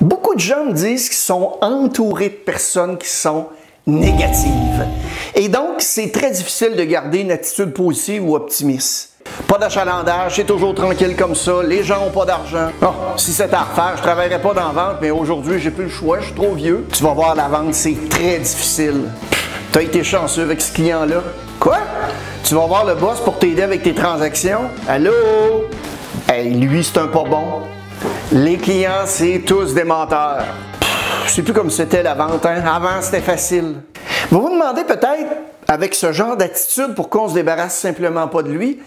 Beaucoup de gens me disent qu'ils sont entourés de personnes qui sont négatives. Et donc, c'est très difficile de garder une attitude positive ou optimiste. Pas d'achalandage, c'est toujours tranquille comme ça, les gens n'ont pas d'argent. Oh, si c'était à refaire, je travaillerais pas dans la vente, mais aujourd'hui, j'ai plus le choix, je suis trop vieux. Tu vas voir, la vente, c'est très difficile. T'as été chanceux avec ce client-là. Quoi? Tu vas voir le boss pour t'aider avec tes transactions? Allô? Hey, lui, c'est un pas bon. Les clients, c'est tous des menteurs. C'est plus comme c'était la vente. Hein? Avant, c'était facile. Vous vous demandez peut-être, avec ce genre d'attitude, pourquoi on se débarrasse simplement pas de lui?